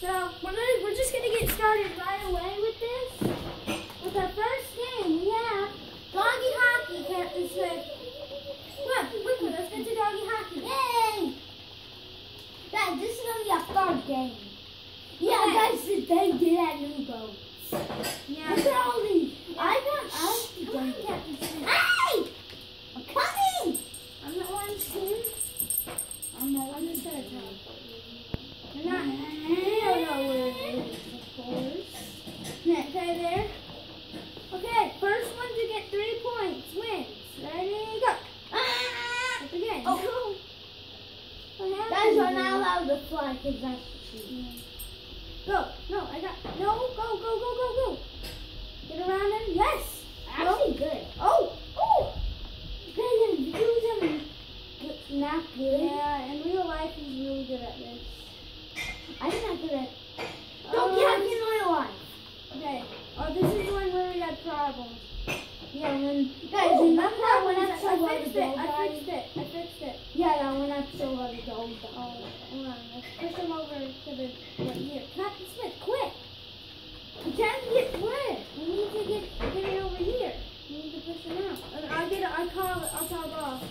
So we're gonna we're just gonna get started right away with this. With our first game, we have doggy hockey. Smith. Come on, quickly, let's get to doggy hockey. Yay! Guys, this is gonna be a third game. Yeah, Okay. guys, they did at new boats. Yeah. Look at all What happened? Guys, we're not allowed to fly because that's cheating. Go. No, I got. No, go, go, go, go, go. Get around him. Yes. Actually good. Oh. Oh. Guys, in views and it's not good. Yeah, in real life, he's really good at this. I'm not good at. Don't get me uh, in real life. Okay. Oh, this is one where we had problems. Yeah, when guys, Oh, remember I fixed it. I fixed it. I fixed it. I fixed it. Yeah, that one episode where the dog died. Oh, hold on. Him over to the right here. Captain Smith, quick! We can't get where? We need to get get it over here. We need to push him out. And I'll get it. I call it. I call boss.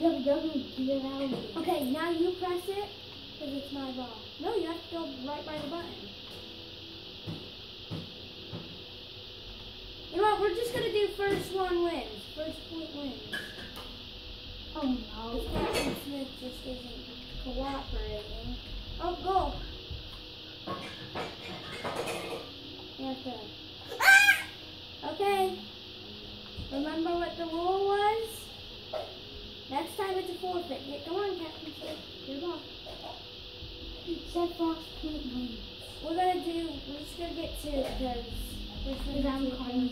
Doesn't get it out. Okay, now you press it because it's my ball. No, you have to go right by the button. You know what? We're just gonna do first one wins. First point wins. Oh no. Captain Smith just isn't cooperating. Oh, go. You have. Ah! Okay. Remember what the rule was? Next time it's a forfeit. Go on, Captain Smith. Your ball. Set Fox point wins. We're gonna do. We're just gonna get two because. This Because I'm calling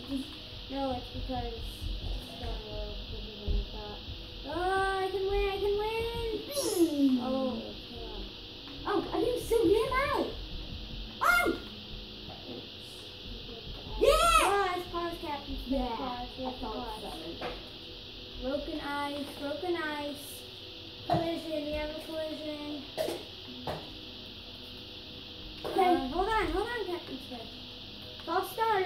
No, it's because. it's done a little quicker than we thought. Oh, win! I can win! Oh, yeah. Oh, I can still get him out. Oh! Yeah! Pause, pause, Captain Smith. Yeah. Pause, we have to thought pause. Broken ice, broken ice. Collision, we have a collision. Okay. Uh, hold on, hold on, Captain Smith. False start.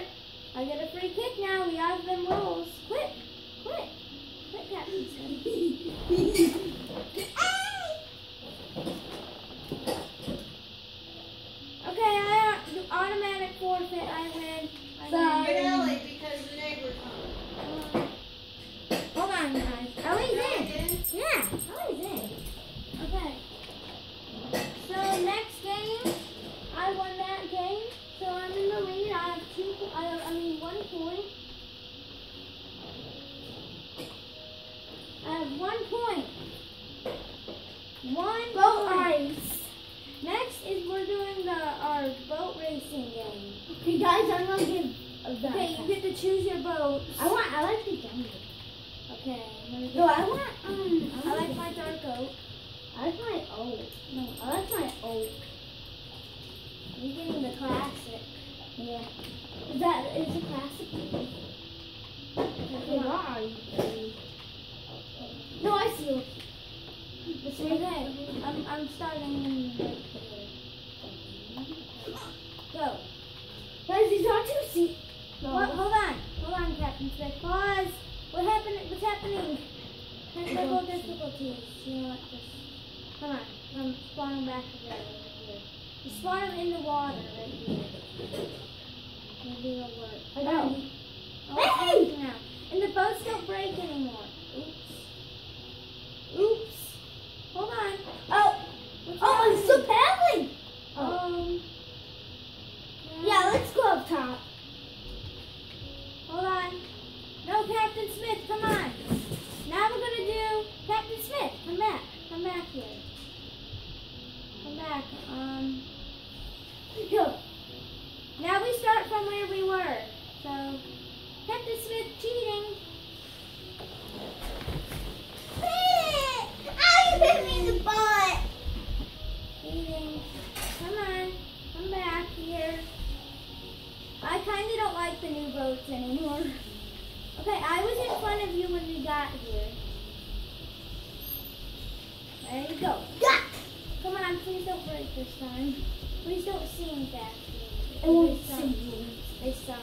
I get a free kick now. We have them rules. Quick, quick, quick, Captain Smith. Okay, I uh, automatic forfeit. I win. I win. Sorry. Get Ellie because the neighbor's home. Uh, hold on, guys. Ellie's in. Again? Yeah, Ellie's in. Okay. So next game, I won that game. So I'm in the lead. I have two. I, I mean one point. I have one point. One Boat point. ice. Next is we're doing the our boat racing game. Okay, guys, I'm gonna give a that. Okay, you get to choose your boat. I want. I like the jungle. Okay. I'm gonna No, I want. Um, I like my dark oak. I like my oak. No, I like my oak. You're getting the classic. Yeah. Is that is it classic? Okay, what are you doing? No, I see you. It's okay. I'm, I'm starting in right here. Go. Guys, these are two seats. What, hold on. Hold on, Captain Smith. Pause. What happened? What's happening? Technical difficulties. You know what? Just come on. I'm spawning back them in the water the new boats anymore. Okay, I was in front of you when we got here. There you go. Come on, please don't break this time. Please don't sing that. It won't sing. They stop.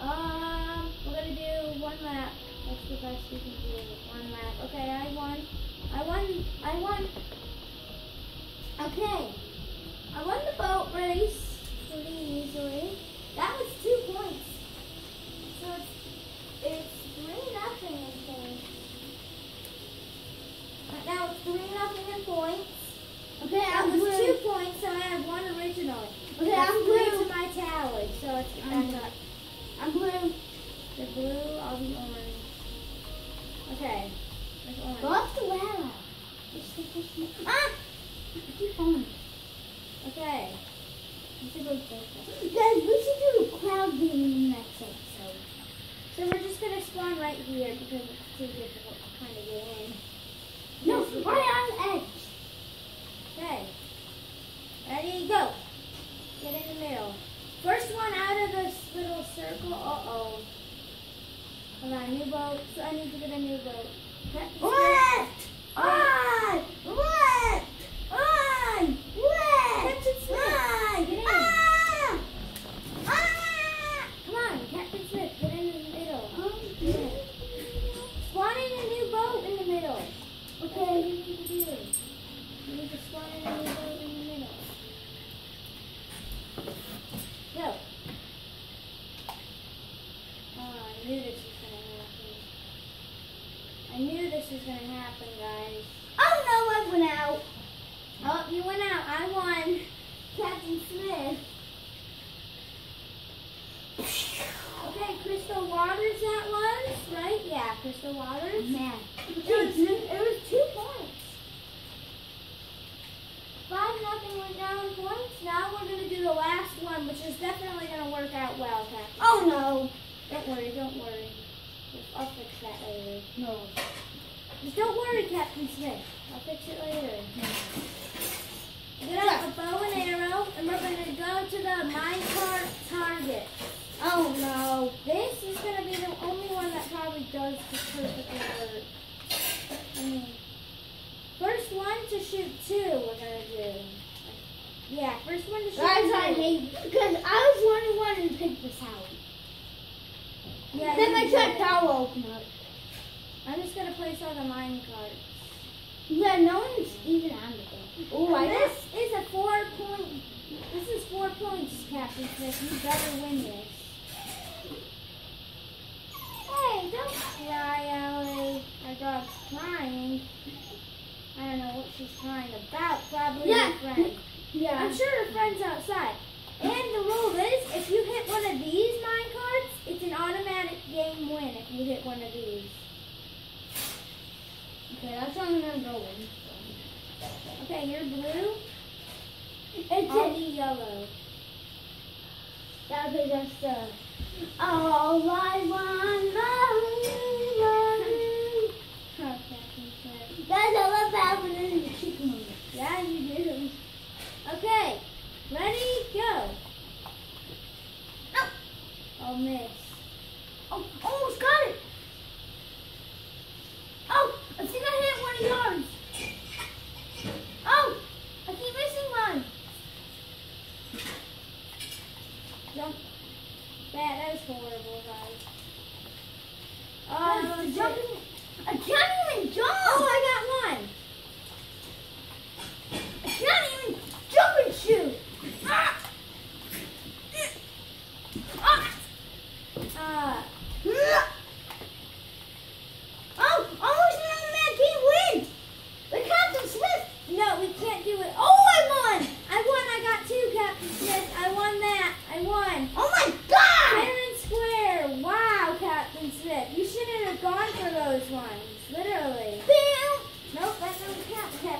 Um, we're gonna do one lap. That's the best we can do. One lap. Okay, I won. I won. I won. Okay. I won the boat race pretty easily. That was two points. So it's, it's three nothing in points. Right now it's three nothing in points. Okay, That I'm was blue. two points, so I have one original. Okay, That's I'm blue. to my tally, so it's I'm back up. I'm blue. The blue, I'll be orange. Okay. There's orange. Go up the ladder. Just take this one. Ah! I keep falling. Okay. You should go first. Guys, we should do a cloud game in the next episode. So we're just gonna spawn right here because it's too difficult to kind of get in. No, right on the edge. Okay. Ready, go. Get in the middle. First one out of this little circle. Uh oh. Hold on, new boat. So I need to get a new boat. What? On! What? On! What? Captain Smith, On! get in. Ah! Ah! Come on, Captain Smith, get in the middle. Um, Get in. Spawn in a new boat in the middle. Okay. What do you need to do? You need to spawn in a new boat in the middle. Go. Oh, I knew this was gonna happen. I knew this was gonna happen, guys. Oh no, I went out. Out. I won. Captain Smith. Okay, Crystal Waters that was, right? Yeah, Crystal Waters. Man. It was, it was two points. Five nothing went down in points. Now we're gonna do the last one, which is definitely gonna work out well, Captain. Oh no. Don't worry, don't worry. I'll fix that later. No. Just don't worry, Captain Smith. I'll fix it later. Get out a bow and arrow, and we're gonna go to the minecart target. Oh no. This is gonna be the only one that probably does the perfectly work. I mean, first one to shoot two, we're gonna do. Yeah, first one to shoot Guys, two. I hate because I was one to pick this out. Yeah, then I tried it. power open up. I'm just gonna place all the mine carts. Yeah, no one's even on the game. Oh, I this four point. This is four points, Captain Smith. You better win this. Hey, don't cry, Allie. Our dog's crying. I don't know what she's crying about. Probably Yeah. her friend. Yeah. I'm sure her friend's outside. And the rule is, if you hit one of these mine carts, it's an automatic game win if you hit one of these. Okay, that's what I'm gonna go in. Okay, you're blue. It's I'll yellow. That'll be just uh, all I want, love, Captain Smith. Guys, I love happening in the chicken. Yeah, you do. Okay, ready, go. Oh, Oh, miss. oh, almost got it. Oh, I think I hit one of yours. Oh, I keep missing one. Jump. That, that was horrible, guys. Oh, jumping. I can't even jump. Oh, I got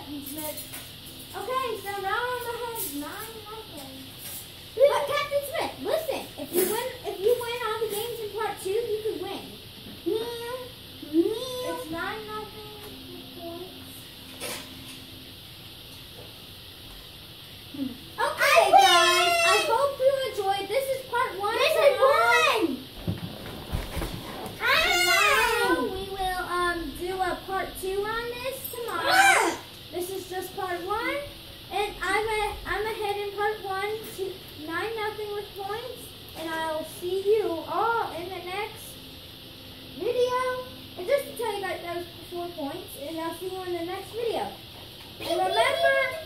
he's missed. Okay, so now I'm ahead 9 nothing. four points, and I'll see you in the next video. And remember,